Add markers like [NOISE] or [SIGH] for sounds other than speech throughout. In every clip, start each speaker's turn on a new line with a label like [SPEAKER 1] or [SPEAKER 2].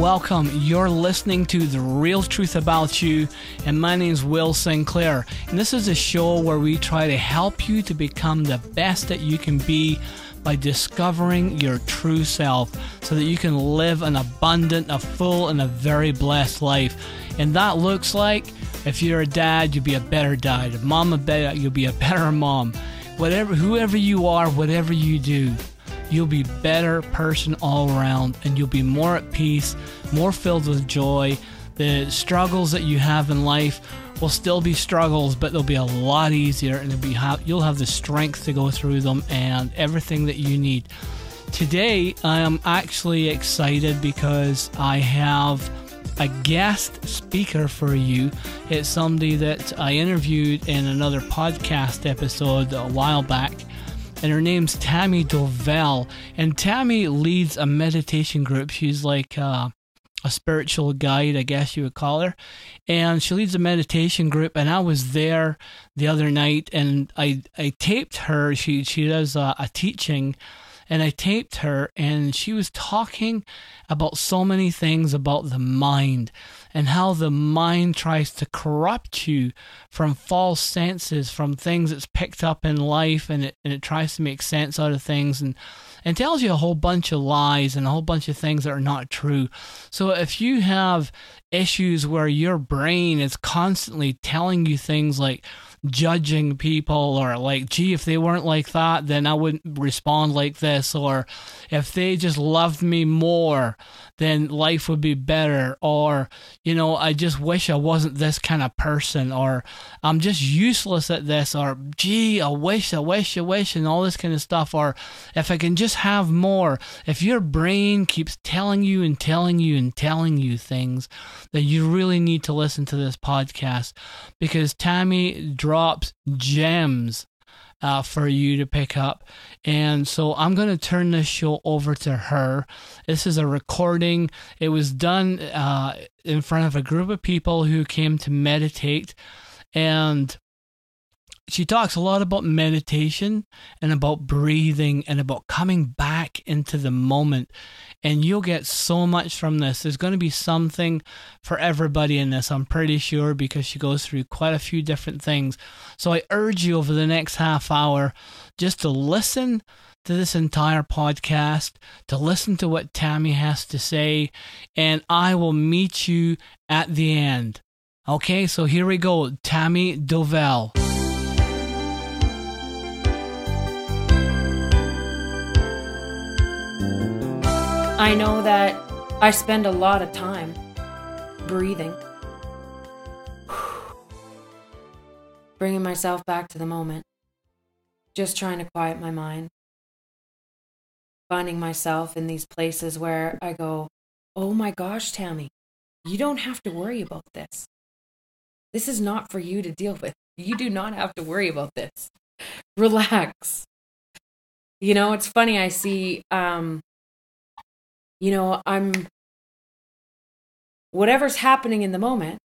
[SPEAKER 1] welcome. You're listening to The Real Truth About You, and my name is Will Sinclair. And this is a show where we try to help you to become the best that you can be by discovering your true self so that you can live an abundant, a full, and a very blessed life. And that looks like if you're a dad, you'll be a better dad. If mom better, you'll be a better [LAUGHS] mom. Whatever, whoever you are, whatever you do, you'll be better person all around, and you'll be more at peace, more filled with joy. The struggles that you have in life will still be struggles, but they'll be a lot easier, and it'll be you'll have the strength to go through them and everything that you need. Today, I am actually excited because I have a guest speaker for you. It's somebody that I interviewed in another podcast episode a while back. And her name's Tami Dovell. And Tami leads a meditation group. She's like uh, a spiritual guide, I guess you would call her. And she leads a meditation group. And I was there the other night and I, I taped her. She, she does a, a teaching and I taped her, and she was talking about so many things about the mind and how the mind tries to corrupt you from false senses, from things that's picked up in life, and it, and it tries to make sense out of things and, and tells you a whole bunch of lies and a whole bunch of things that are not true. So if you have issues where your brain is constantly telling you things like, judging people or like, gee, if they weren't like that, then I wouldn't respond like this. Or if they just loved me more, then life would be better. Or, you know, I just wish I wasn't this kind of person. Or I'm just useless at this. Or, gee, I wish, I wish, I wish, and all this kind of stuff. Or if I can just have more. If your brain keeps telling you and telling you and telling you things, then you really need to listen to this podcast because Tami drops gems uh, for you to pick up. And so I'm going to turn this show over to her. This is a recording. It was done uh, in front of a group of people who came to meditate. And she talks a lot about meditation and about breathing and about coming back into the moment. And you'll get so much from this. There's going to be something for everybody in this, I'm pretty sure, because she goes through quite a few different things. So I urge you over the next half hour just to listen to this entire podcast, to listen to what Tami has to say, and I will meet you at the end. Okay, so here we go. Tami Dovell.
[SPEAKER 2] I know that I spend a lot of time breathing, [SIGHS] bringing myself back to the moment, just trying to quiet my mind, finding myself in these places where I go, Oh my gosh, Tami, you don't have to worry about this. This is not for you to deal with. You do not have to worry about this. Relax. You know, it's funny. I see um, you know, I'm whatever's happening in the moment,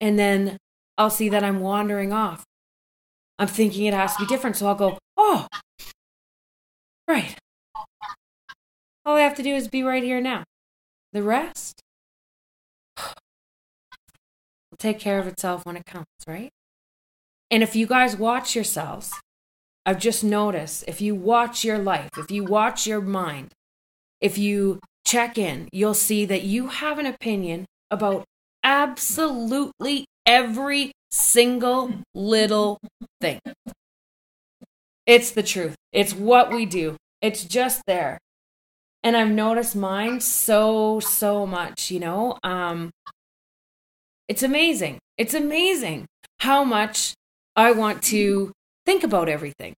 [SPEAKER 2] and then I'll see that I'm wandering off. I'm thinking it has to be different, so I'll go, oh, right. All I have to do is be right here now. The rest [SIGHS] will take care of itself when it comes, right? And if you guys watch yourselves, I've just noticed if you watch your life, if you watch your mind, if you check in, you'll see that you have an opinion about absolutely every single little thing. It's the truth. It's what we do. It's just there. And I've noticed mine so, so much, you know? Um, it's amazing. It's amazing how much I want to think about everything.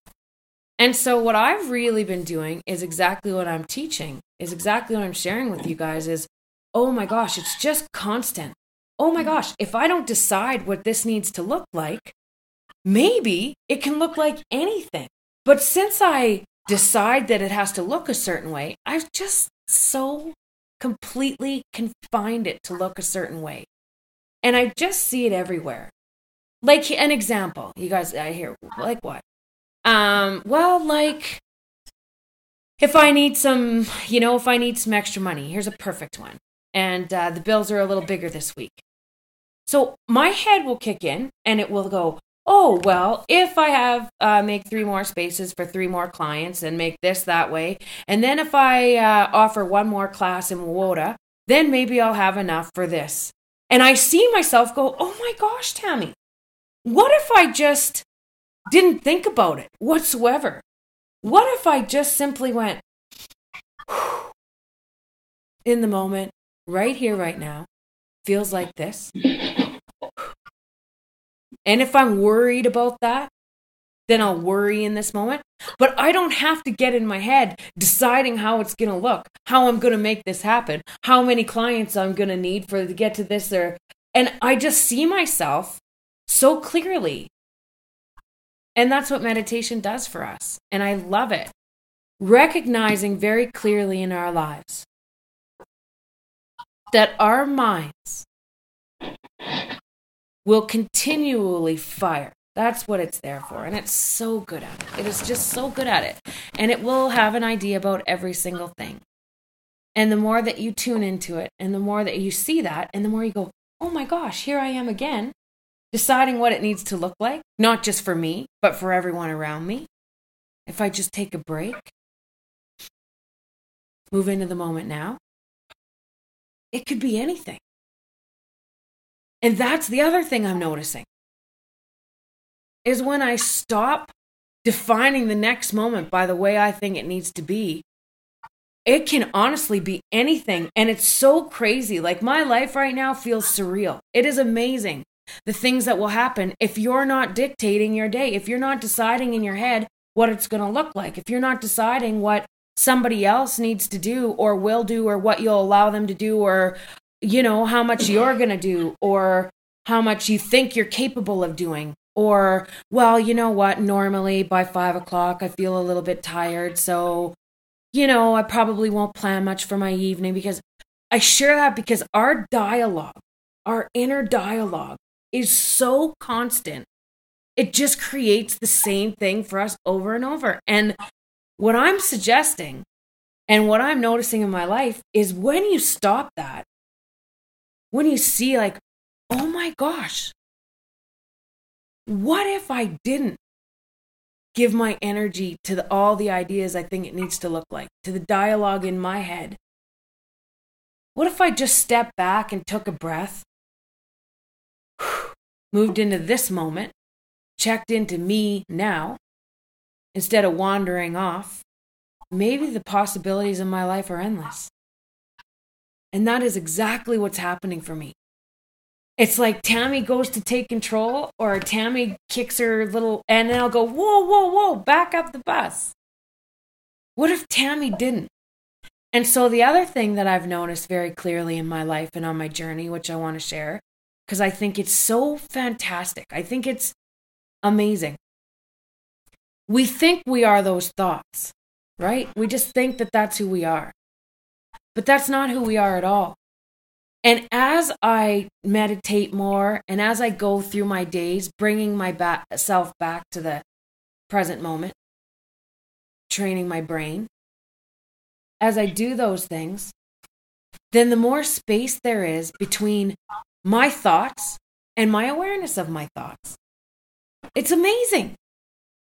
[SPEAKER 2] And so what I've really been doing is exactly what I'm teaching, is exactly what I'm sharing with you guys is, oh my gosh, it's just constant. Oh my gosh, if I don't decide what this needs to look like, maybe it can look like anything. But since I decide that it has to look a certain way, I've just so completely confined it to look a certain way. And I just see it everywhere. Like an example, you guys, I hear, like what? Um, well, like if I need some, you know, if I need some extra money, here's a perfect one. And uh, the bills are a little bigger this week. So my head will kick in and it will go, oh, well, if I have, uh, make three more spaces for three more clients and make this that way. And then if I uh, offer one more class in WOTA, then maybe I'll have enough for this. And I see myself go, oh my gosh, Tami, what if I just didn't think about it whatsoever? What if I just simply went in the moment, right here, right now, feels like this? And if I'm worried about that, then I'll worry in this moment. But I don't have to get in my head deciding how it's going to look, how I'm going to make this happen, how many clients I'm going to need for to get to this or and I just see myself so clearly and that's what meditation does for us. And I love it. Recognizing very clearly in our lives that our minds will continually fire. That's what it's there for. And it's so good at it. It is just so good at it. And it will have an idea about every single thing. And the more that you tune into it, and the more that you see that, and the more you go, oh my gosh, here I am again deciding what it needs to look like, not just for me, but for everyone around me. If I just take a break, move into the moment now, it could be anything. And that's the other thing I'm noticing is when I stop defining the next moment by the way I think it needs to be. It can honestly be anything. And it's so crazy. Like my life right now feels surreal. It is amazing the things that will happen. If you're not dictating your day, if you're not deciding in your head what it's going to look like, if you're not deciding what somebody else needs to do or will do or what you'll allow them to do or you know how much [CLEARS THROAT] you're going to do or how much you think you're capable of doing or well you know what? Normally by five o'clock i feel a little bit tired so you know i probably won't plan much for my evening because i share that because our dialogue our inner dialogue is so constant. It just creates the same thing for us over and over. And what I'm suggesting and what I'm noticing in my life is when you stop that, when you see, like, oh my gosh, what if I didn't give my energy to the, all the ideas I think it needs to look like, to the dialogue in my head? What if I just stepped back and took a breath moved into this moment, checked into me now, instead of wandering off, maybe the possibilities in my life are endless. And that is exactly what's happening for me. It's like Tami goes to take control, or Tami kicks her little, and then I'll go, whoa, whoa, whoa, back up the bus. What if Tami didn't? And so, the other thing that I've noticed very clearly in my life and on my journey, which I want to share, because I think it's so fantastic. I think it's amazing. We think we are those thoughts, right? We just think that that's who we are. But that's not who we are at all. And as I meditate more and as I go through my days, bringing my ba- self back to the present moment, training my brain, as I do those things, then the more space there is between my thoughts and my awareness of my thoughts. It's amazing.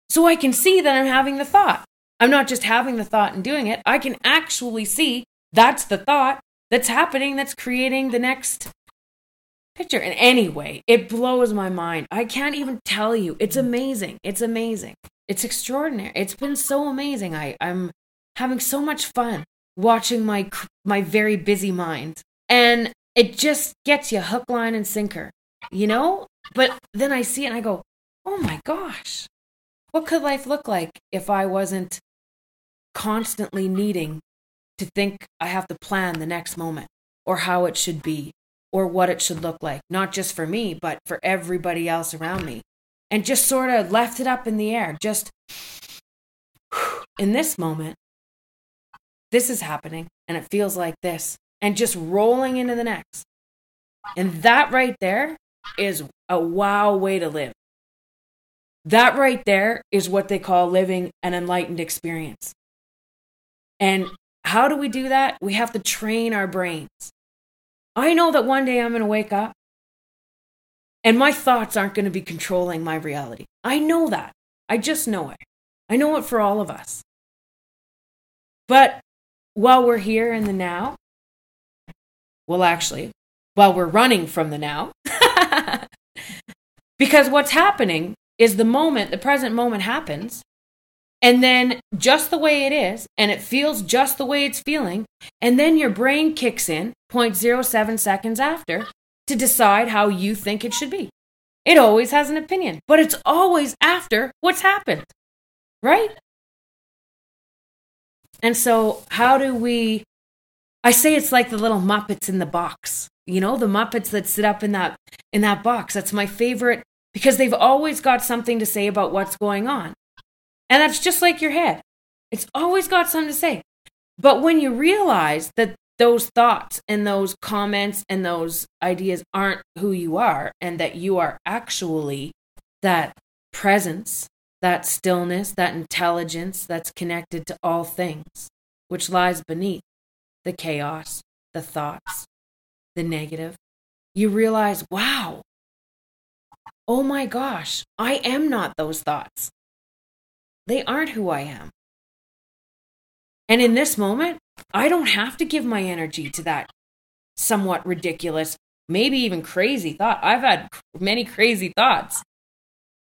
[SPEAKER 2] So I can see that I'm having the thought. I'm not just having the thought and doing it. I can actually see that's the thought that's happening that's creating the next picture. And anyway, it blows my mind. I can't even tell you. It's amazing. It's amazing. It's extraordinary. It's been so amazing. I, I'm having so much fun watching my my very busy mind. And it just gets you hook, line, and sinker, you know? But then I see it and I go, oh my gosh, what could life look like if I wasn't constantly needing to think I have to plan the next moment or how it should be or what it should look like, not just for me, but for everybody else around me. And just sort of left it up in the air. Just [SIGHS] in this moment, this is happening and it feels like this and just rolling into the next. And that right there is a wow way to live. That right there is what they call living an enlightened experience. And how do we do that? We have to train our brains. I know that one day I'm going to wake up and my thoughts aren't going to be controlling my reality. I know that. I just know it. I know it for all of us. But while we're here in the now, well, actually, while we're running from the now, [LAUGHS] because what's happening is the moment, the present moment happens, and then just the way it is, and it feels just the way it's feeling, and then your brain kicks in 0.07 seconds after to decide how you think it should be. It always has an opinion, but it's always after what's happened, right? And so, how do we? I say it's like the little Muppets in the box. You know, the Muppets that sit up in that in that box. That's my favorite because they've always got something to say about what's going on. And that's just like your head. It's always got something to say. But when you realize that those thoughts and those comments and those ideas aren't who you are, and that you are actually that presence, that stillness, that intelligence that's connected to all things, which lies beneath the chaos, the thoughts, the negative, you realize, wow, oh my gosh, I am not those thoughts. They aren't who I am. And in this moment, I don't have to give my energy to that somewhat ridiculous, maybe even crazy thought. I've had many crazy thoughts.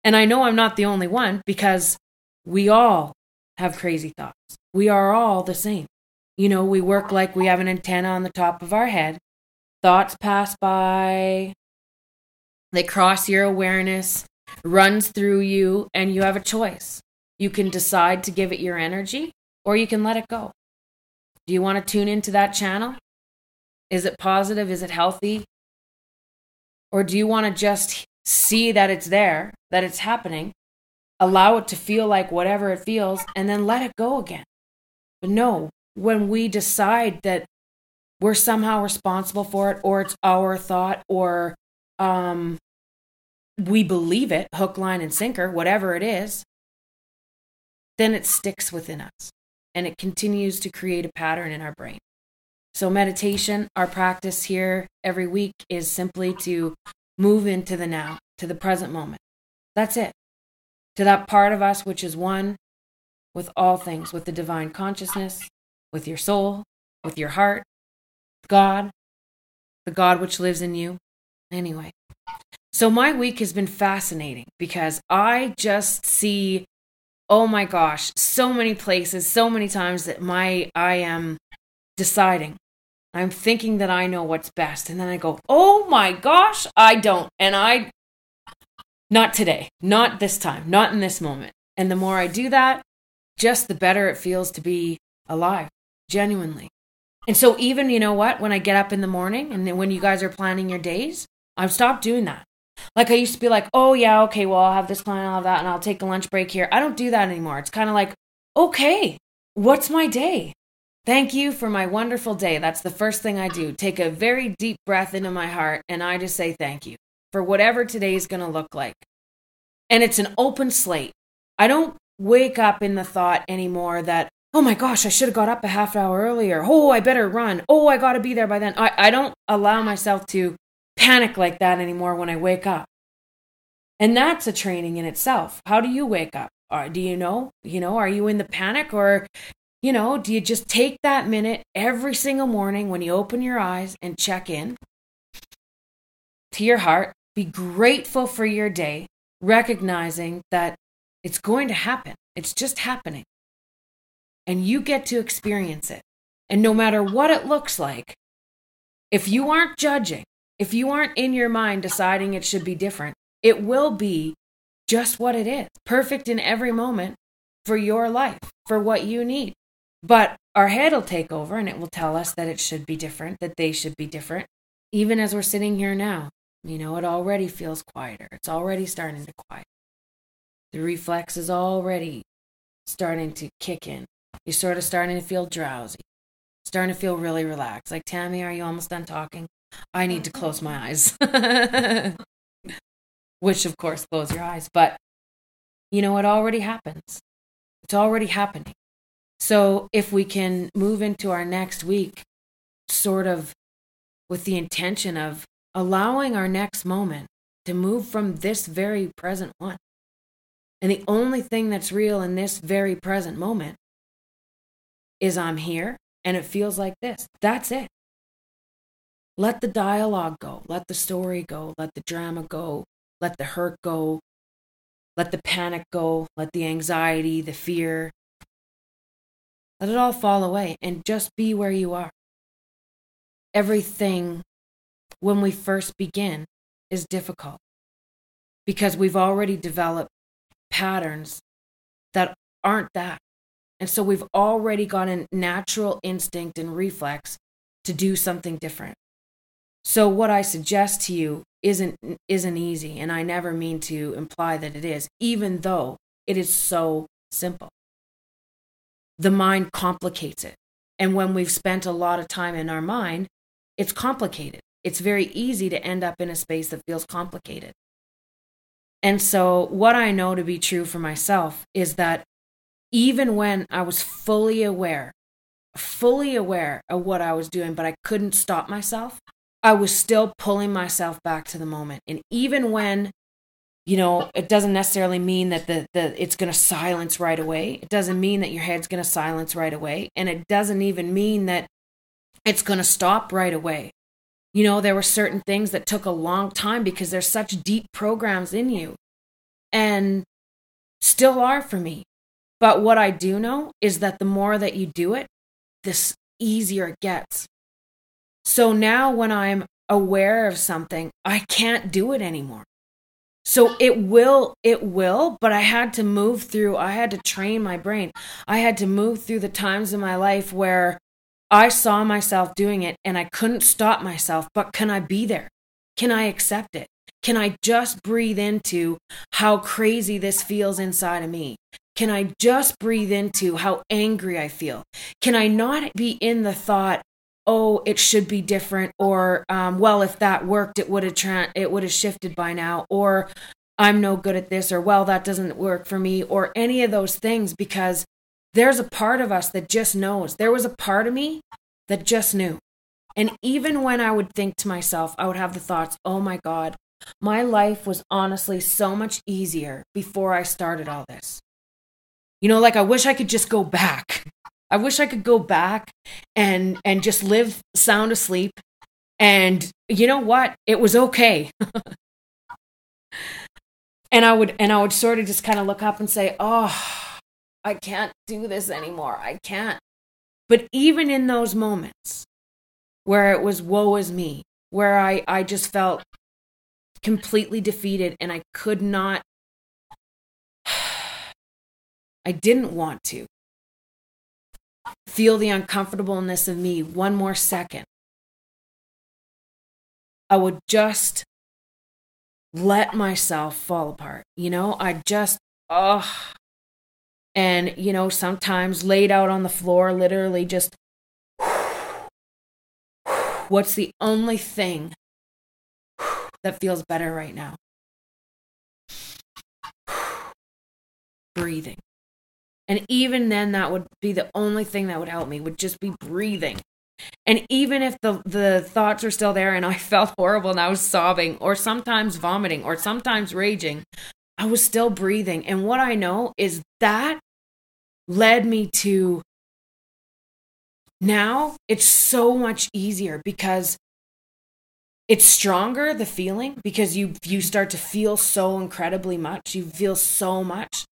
[SPEAKER 2] And I know I'm not the only one because we all have crazy thoughts. We are all the same. You know, we work like we have an antenna on the top of our head. Thoughts pass by, they cross your awareness, runs through you, and you have a choice. You can decide to give it your energy or you can let it go. Do you want to tune into that channel? Is it positive? Is it healthy? Or do you want to just see that it's there, that it's happening, allow it to feel like whatever it feels, and then let it go again? But no, when we decide that we're somehow responsible for it, or it's our thought, or um, we believe it, hook, line, and sinker, whatever it is, then it sticks within us and it continues to create a pattern in our brain. So, meditation, our practice here every week is simply to move into the now, to the present moment. That's it. To that part of us which is one with all things, with the divine consciousness, with your soul, with your heart, God, the God which lives in you. Anyway, so my week has been fascinating because I just see oh my gosh, so many places, so many times that my I am deciding. I'm thinking that I know what's best and then I go, "Oh my gosh, I don't." And I not today, not this time, not in this moment. And the more I do that, just the better it feels to be alive, genuinely. And so even, you know what, when I get up in the morning and when you guys are planning your days, I've stopped doing that. Like I used to be like, oh yeah, okay, well I'll have this client, I'll have that, and I'll take a lunch break here. I don't do that anymore. It's kind of like, okay, what's my day? Thank you for my wonderful day. That's the first thing I do. Take a very deep breath into my heart, and I just say thank you for whatever today is going to look like. And it's an open slate. I don't wake up in the thought anymore that, oh my gosh, I should have got up a half hour earlier. Oh, I better run. Oh, I got to be there by then. I, I don't allow myself to panic like that anymore when I wake up. And that's a training in itself. How do you wake up? Or do you know? You know, are you in the panic or you know, do you just take that minute every single morning when you open your eyes and check in to your heart, be grateful for your day, recognizing that it's going to happen. It's just happening. And you get to experience it. And no matter what it looks like, if you aren't judging, if you aren't in your mind deciding it should be different, it will be just what it is, perfect in every moment for your life, for what you need. But our head will take over and it will tell us that it should be different, that they should be different. Even as we're sitting here now, you know, it already feels quieter. It's already starting to quiet. The reflex is already starting to kick in. You're sort of starting to feel drowsy, starting to feel really relaxed. Like, Tami, are you almost done talking? I need to mm-hmm. close my eyes. [LAUGHS] Which, of course, close your eyes. But, you know, it already happens. It's already happening. So if we can move into our next week, sort of with the intention of allowing our next moment to move from this very present one. And the only thing that's real in this very present moment is I'm here and it feels like this. That's it. Let the dialogue go. Let the story go. Let the drama go. Let the hurt go. Let the panic go. Let the anxiety, the fear. Let it all fall away and just be where you are. Everything, when we first begin, is difficult because we've already developed patterns that aren't that. And so we've already got a natural instinct and reflex to do something different. So what I suggest to you isn't isn't easy and I never mean to imply that it is even though it is so simple. The mind complicates it. And when we've spent a lot of time in our mind, it's complicated. It's very easy to end up in a space that feels complicated. And so, what I know to be true for myself is that even when I was fully aware, fully aware of what I was doing, but I couldn't stop myself, I was still pulling myself back to the moment. And even when, you know, it doesn't necessarily mean that the, the it's going to silence right away. It doesn't mean that your head's going to silence right away. And it doesn't even mean that it's going to stop right away. You know, there were certain things that took a long time because there's such deep programs in you and still are for me. But what I do know is that the more that you do it, the easier it gets. So now when I'm aware of something, I can't do it anymore. So it will, it will, but I had to move through, I had to train my brain. I had to move through the times in my life where I saw myself doing it and I couldn't stop myself, but can I be there? Can I accept it? Can I just breathe into how crazy this feels inside of me? Can I just breathe into how angry I feel? Can I not be in the thought, oh, it should be different, or um, well, if that worked, it would have tra- it would have shifted by now, or I'm no good at this, or well, that doesn't work for me, or any of those things, because there's a part of us that just knows. There was a part of me that just knew. And even when I would think to myself, I would have the thoughts, oh my God, my life was honestly so much easier before I started all this. You know, like I wish I could just go back. I wish I could go back and and just live sound asleep. And you know what? It was okay. [LAUGHS] and I would and I would sort of just kind of look up and say, "Oh, I can't do this anymore. I can't. But even in those moments where it was woe is me, where I, I just felt completely defeated and I could not, I didn't want to feel the uncomfortableness of me one more second. I would just let myself fall apart. You know, I just, oh, and you know sometimes laid out on the floor literally just what's the only thing that feels better right now breathing and even then that would be the only thing that would help me would just be breathing. And even if the the thoughts are still there and i [LAUGHS] felt horrible and i was sobbing or sometimes vomiting or sometimes raging I was still breathing. And what I know is that led me to now it's so much easier because it's stronger the feeling because you you start to feel so incredibly much. You feel so much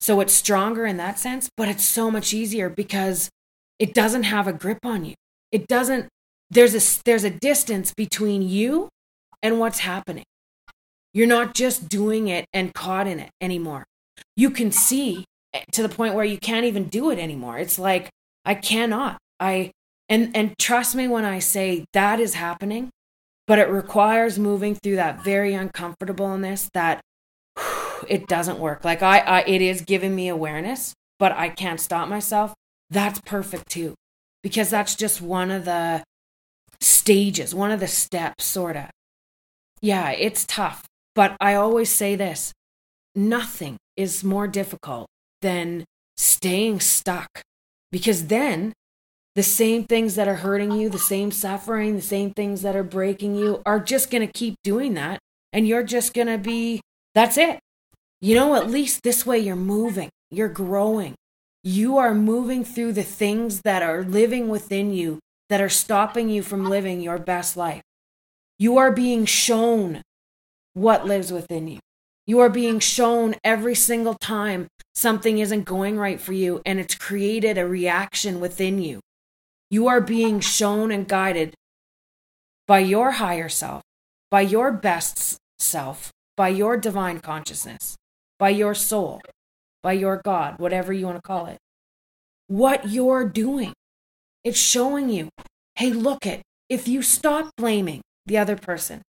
[SPEAKER 2] so it's stronger in that sense but it's so much easier because it doesn't have a grip on you it doesn't there's a there's a distance between you and what's happening you're not just doing it and caught in it anymore. You can see eh, to the point where you can't even do it anymore. It's like I cannot. I and and trust me when I say that is happening, but it requires moving through that very uncomfortableness that it doesn't work. Like I, I it is giving me awareness, but I can't stop myself. That's perfect too. Because that's just one of the stages, one of the steps sort of. Yeah, it's tough. But I always say this nothing is more difficult than staying stuck Because then the same things that are hurting you, the same suffering, the same things that are breaking you are just going to keep doing that. And you're just going to be, that's it. You know, at least this way you're moving, you're growing. You are moving through the things that are living within you that are stopping you from living your best life. You are being shown what lives within you. You are being shown every single time something isn't going right for you and it's created a reaction within you. You are being shown and guided by your higher self, by your best self, by your divine consciousness, by your soul, by your God, whatever you want to call it. What you're doing. It's showing you, hey, look it. If you stop blaming the other person,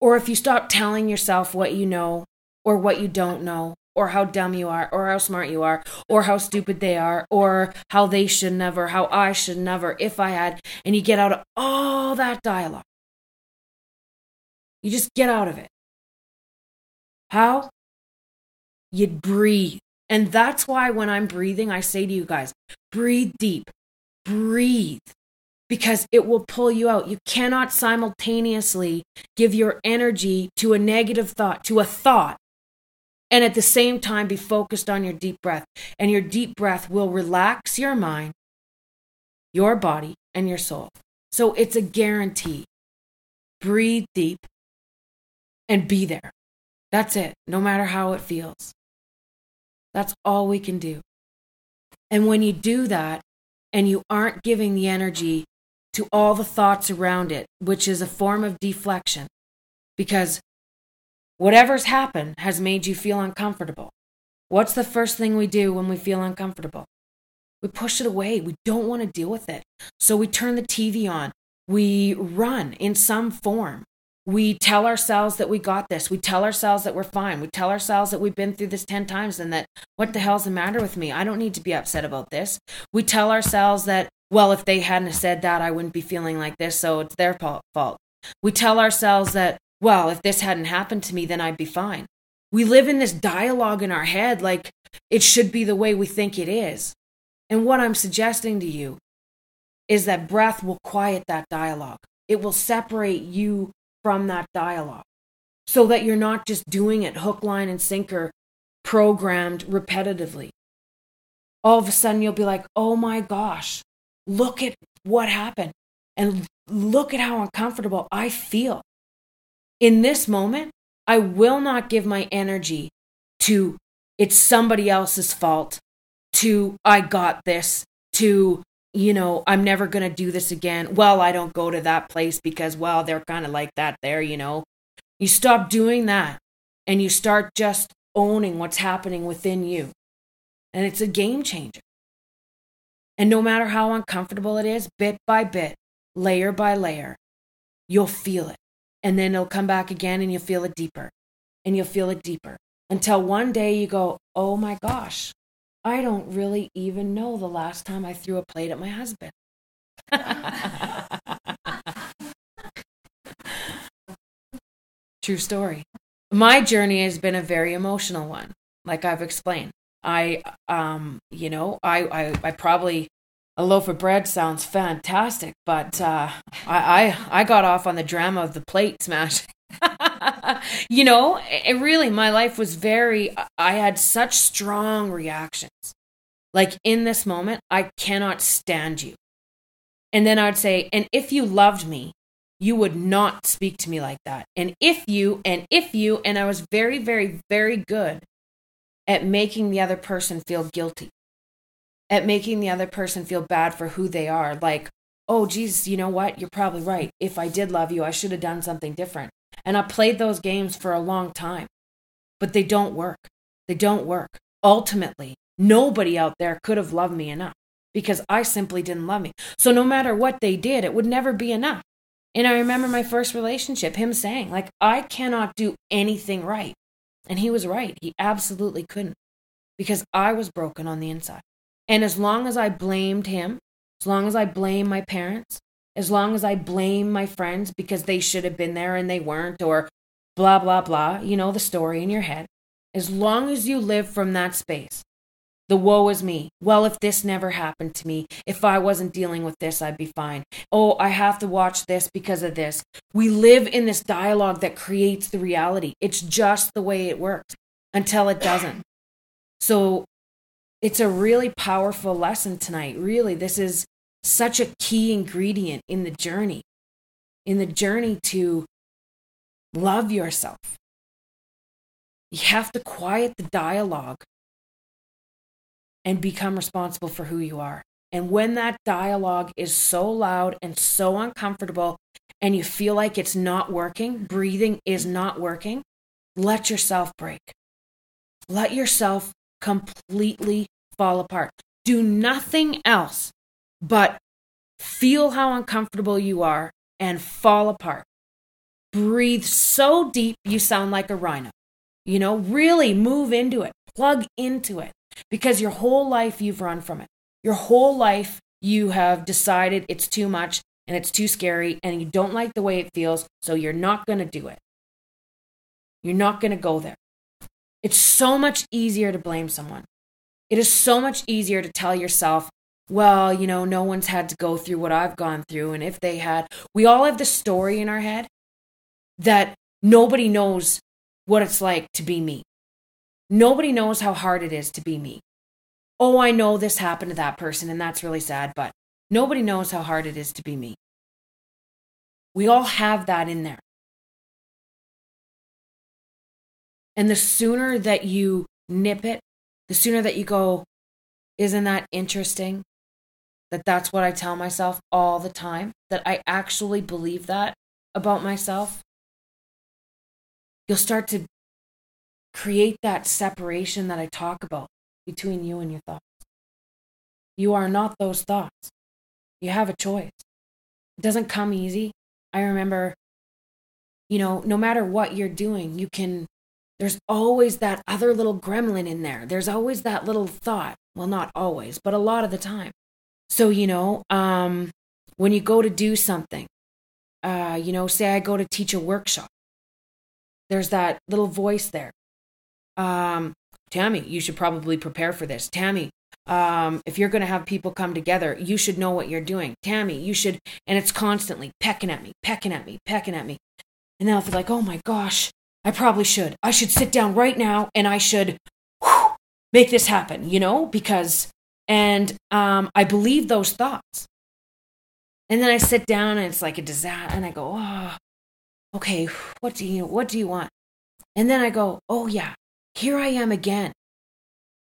[SPEAKER 2] or if you stop telling yourself what you know or what you don't know, or how dumb you are, or how smart you are, or how stupid they are, or how they should never, how I should never, if I had, and you get out of all that dialogue. You just get out of it. How? You breathe. And that's why when I'm breathing, I say to you guys, breathe deep, breathe, because it will pull you out. You cannot simultaneously give your energy to a negative thought, to a thought and at the same time be focused on your deep breath. And your deep breath will relax your mind, your body, and your soul. So it's a guarantee. Breathe deep and be there. That's it, no matter how it feels. That's all we can do. And when you do that and you aren't giving the energy to all the thoughts around it, which is a form of deflection, because Whatever's happened has made you feel uncomfortable. What's the first thing we do when we feel uncomfortable? We push it away. We don't want to deal with it. So we turn the TV on. We run in some form. We tell ourselves that we got this. We tell ourselves that we're fine. We tell ourselves that we've been through this 10 times and that what the hell's the matter with me? I don't need to be upset about this. We tell ourselves that, well, if they hadn't said that, I wouldn't be feeling like this. So it's their fault. We tell ourselves that, well, if this hadn't happened to me, then I'd be fine. We live in this dialogue in our head like it should be the way we think it is. And what I'm suggesting to you is that breath will quiet that dialogue. It will separate you from that dialogue so that you're not just doing it hook, line, and sinker, programmed repetitively. All of a sudden, you'll be like, oh my gosh, look at what happened. And look at how uncomfortable I feel in this moment, I will not give my energy to it's somebody else's fault, to I got this, to, you know, I'm never going to do this again. Well, I don't go to that place because, well, they're kind of like that there, you know. You stop doing that and you start just owning what's happening within you. And it's a game changer. And no matter how uncomfortable it is, bit by bit, layer by layer, you'll feel it and then it'll come back again and you'll feel it deeper and you'll feel it deeper until one day you go, oh my gosh, I don't really even know the last time I threw a plate at my husband. [LAUGHS] True story. My journey has been a very emotional one, like I've explained. I, um, you know, I, I, I probably a loaf of bread sounds fantastic, but uh, I, I I got off on the drama of the plate smash. [LAUGHS] you know, it really my life was very. I had such strong reactions. Like in this moment, I cannot stand you. And then I'd say, and if you loved me, you would not speak to me like that. And if you, and if you, and I was very, very, very good at making the other person feel guilty at making the other person feel bad for who they are. Like, oh, geez, you know what? You're probably right. If I did love you, I should have done something different. And I played those games for a long time, but they don't work. They don't work. Ultimately, nobody out there could have loved me enough because I simply didn't love me. So no matter what they did, it would never be enough. And I remember my first relationship, him saying, like, I cannot do anything right. And he was right. He absolutely couldn't because I was broken on the inside. And as long as I blamed him, as long as I blame my parents, as long as I blame my friends because they should have been there and they weren't, or blah, blah, blah, you know the story in your head. As long as you live from that space, The woe is me. Well, if this never happened to me, if I wasn't dealing with this, I'd be fine. Oh, I have to watch this because of this. We live in this dialogue that creates the reality. It's just the way it works until it doesn't. So it's a really powerful lesson tonight. Really, this is such a key ingredient in the journey, in the journey to love yourself. You have to quiet the dialogue and become responsible for who you are. And when that dialogue is so loud and so uncomfortable, and you feel like it's not working, breathing is not working, let yourself break. Let yourself completely fall apart. Do nothing else but feel how uncomfortable you are and fall apart. Breathe so deep you sound like a rhino. You know, really move into it, plug into it, because your whole life you've run from it. Your whole life you have decided it's too much and it's too scary and you don't like the way it feels, so you're not going to do it. You're not going to go there. It's so much easier to blame someone. It is so much easier to tell yourself, well, you know, no one's had to go through what I've gone through. And if they had, we all have the story in our head that nobody knows what it's like to be me. Nobody knows how hard it is to be me. Oh, I know this happened to that person and that's really sad, but nobody knows how hard it is to be me. We all have that in there. And the sooner that you nip it the sooner that you go, isn't that interesting? That that's what I tell myself all the time, that I actually believe that about myself. You'll start to create that separation that I talk about between you and your thoughts. You are not those thoughts. You have a choice. It doesn't come easy. I remember, you know, no matter what you're doing, you can there's always that other little gremlin in there. There's always that little thought. Well, not always, but a lot of the time. So, you know, um, when you go to do something, uh, you know, say I go to teach a workshop, there's that little voice there. Um, Tami, you should probably prepare for this. Tami, um, if you're going to have people come together, you should know what you're doing. Tami, you should, and it's constantly pecking at me, pecking at me, pecking at me. And then I'll feel like, oh my gosh, I probably should. I should sit down right now and I should whew, make this happen, you know, because, and um, I believe those thoughts. And then I sit down and it's like a disaster and I go, oh, okay, what do you, what do you want? And then I go, oh yeah, here I am again.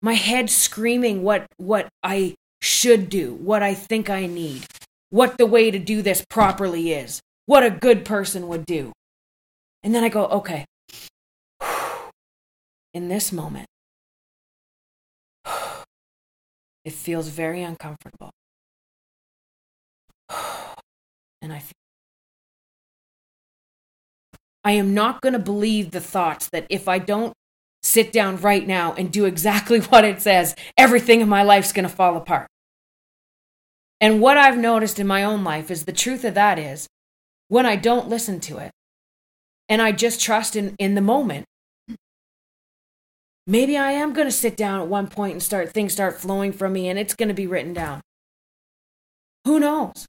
[SPEAKER 2] My head screaming what, what I should do, what I think I need, what the way to do this properly is, what a good person would do. And then I go, okay, [SIGHS] in this moment, it feels very uncomfortable. [SIGHS] And I feel I am not going to believe the thoughts that if I don't sit down right now and do exactly [LAUGHS] what it says, everything in my life's going to fall apart. And what I've noticed in my own life is the truth of that is when I don't listen to it and I just trust in, in the moment, maybe I am going to sit down at one point and start things start flowing from me and it's going to be written down. Who knows?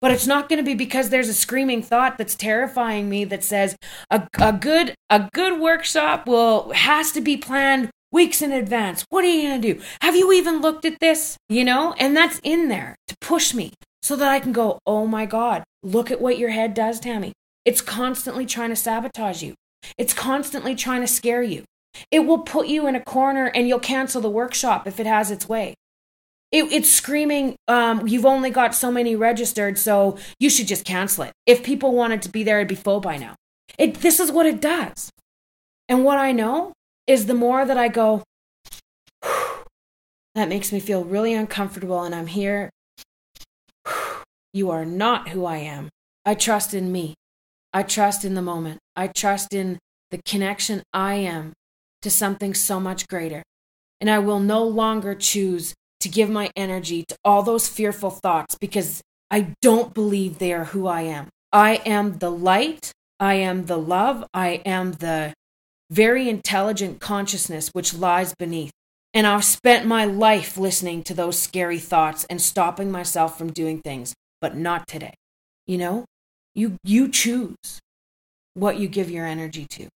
[SPEAKER 2] But it's not going to be because there's a screaming thought that's terrifying me that says a, a good a good workshop will has to be planned weeks in advance. What are you going to do? Have you even looked at this? You know? And that's in there to push me so that I can go, "Oh my god, look at what your head does, Tami. It's constantly trying to sabotage you. It's constantly trying to scare you. It will put you in a corner and you'll cancel the workshop if it has its way. It, it's screaming, um, you've only got so many registered, so you should just cancel it. If people wanted to be there, it'd be full by now. It, this is what it does. And what I know is the more that I go, [SIGHS] that makes me feel really uncomfortable, and I'm here. [SIGHS] You are not who I am. I trust in me. I trust in the moment. I trust in the connection I am to something so much greater. And I will no longer choose to give my energy to all those fearful thoughts because I don't believe they are who I am. I am the light. I am the love. I am the very intelligent consciousness which lies beneath. And I've spent my life listening to those scary thoughts and stopping myself from doing things, but not today. You know, you, you choose what you give your energy to.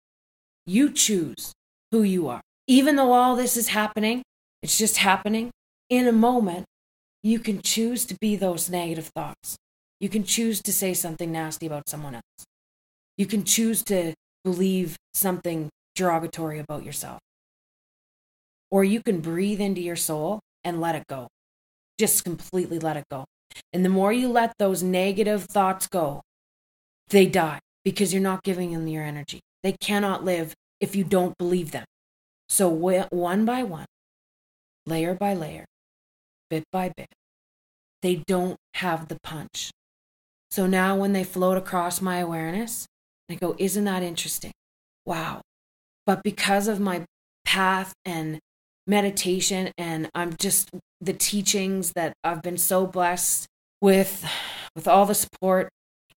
[SPEAKER 2] You choose who you are. Even though all this is happening, it's just happening in a moment, you can choose to be those negative thoughts. You can choose to say something nasty about someone else. You can choose to believe something derogatory about yourself. Or you can breathe into your soul and let it go. Just completely let it go. And the more you let those negative thoughts go, they die because you're not giving them your energy. They cannot live if you don't believe them. So, one by one, layer by layer, bit by bit, they don't have the punch. So now when they float across my awareness, I go, Isn't that interesting? Wow. But because of my path and meditation, and I'm just the teachings that I've been so blessed with, with all the support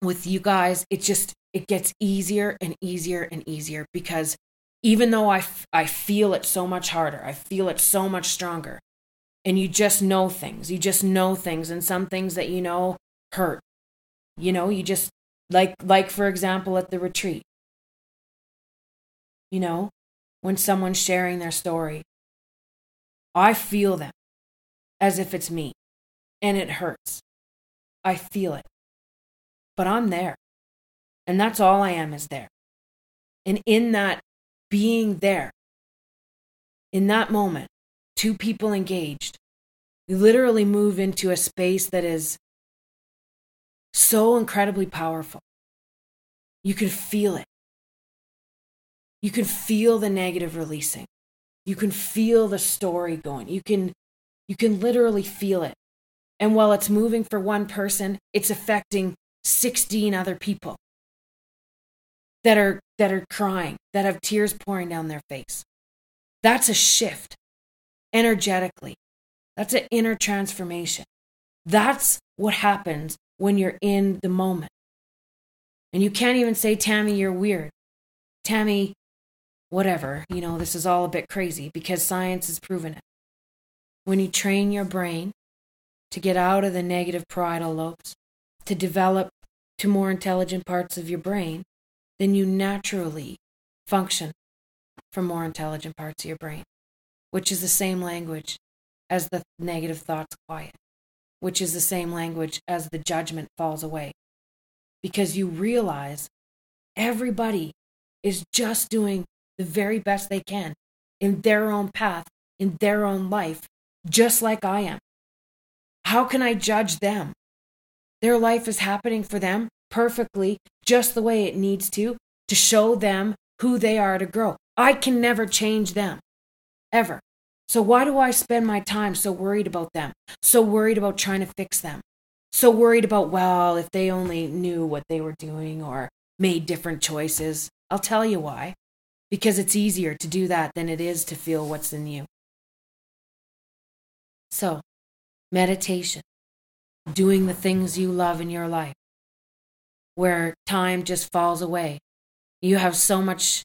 [SPEAKER 2] with you guys, it just it gets easier and easier and easier because even though I, f- I feel it so much harder, I feel it so much stronger. And you just know things. You just know things. And some things that you know hurt. You know, you just, like, like for example, at the retreat. You know, when someone's sharing their story, I feel them as if it's me. And it hurts. I feel it. But I'm there. And that's all I am is there. And in that being there, in that moment, two people engaged, we literally move into a space that is so incredibly powerful. You can feel it. You can feel the negative releasing. You can feel the story going. You can you can literally feel it. And while it's moving for one person, it's affecting 16 other people that are that are crying, that have tears pouring down their face. That's a shift energetically. That's an inner transformation. That's what happens when you're in the moment. And you can't even say, Tami, you're weird. Tami, whatever. You know, this is all a bit crazy because science has proven it. When you train your brain to get out of the negative parietal lobes, to develop to more intelligent parts of your brain, then you naturally function from more intelligent parts of your brain, which is the same language as the negative thoughts quiet, which is the same language as the judgment falls away. Because you realize everybody is just doing the very best they can in their own path, in their own life, just like I am. How can I judge them? Their life is happening for them perfectly, just the way it needs to, to show them who they are to grow. I can never change them, ever. So why do I spend my time so worried about them? So worried about trying to fix them? So worried about, well, if they only knew what they were doing or made different choices. I'll tell you why. Because it's easier to do that than it is to feel what's in you. So, meditation, doing the things you love in your life, where time just falls away. You have so much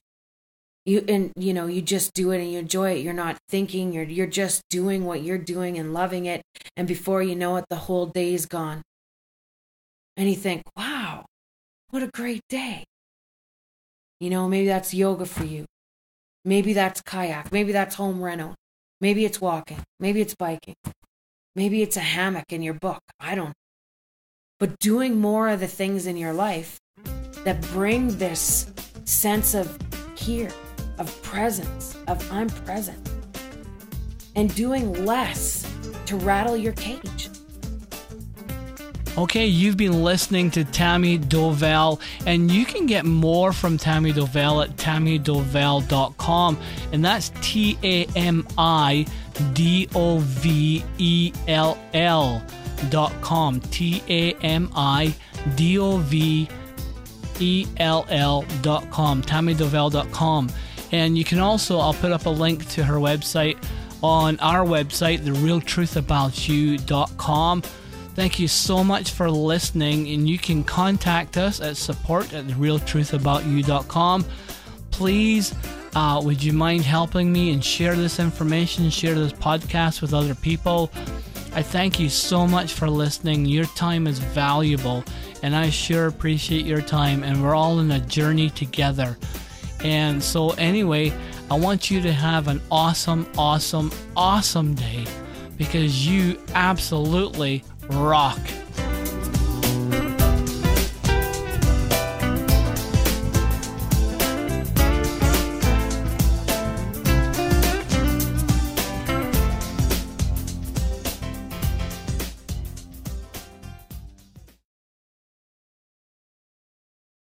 [SPEAKER 2] you and you know you just do it and you enjoy it. You're not thinking you're you're just doing what you're doing and loving it. And before you know it the whole day is gone. And you think wow what a great day. You know maybe that's yoga for you. Maybe that's kayak. Maybe that's home reno. Maybe it's walking. Maybe it's biking. Maybe it's a hammock in your book. I don't but doing more of the things in your life that bring this sense of here, of presence, of I'm present, and doing less to rattle your cage.
[SPEAKER 1] Okay, you've been listening to Tami Dovell, and you can get more from Tami Dovell at tamidovell.com, and that's T A M I D O V E L L dot com T A M I D O V E L L dot com dot com. and you can also I'll put up a link to her website on our website therealtruthaboutyou.com Thank you so much for listening, and you can contact us at support at therealtruthaboutyou.com. Please uh, would you mind helping me and share this information, share this podcast with other people? I thank you so much for listening. Your time is valuable, and I sure appreciate your time. And we're all in a journey together. And so, anyway, I want you to have an awesome, awesome, awesome day because you absolutely rock.